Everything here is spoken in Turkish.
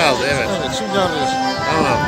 Aldı evet. Evet şimdi alıyoruz. Tamam.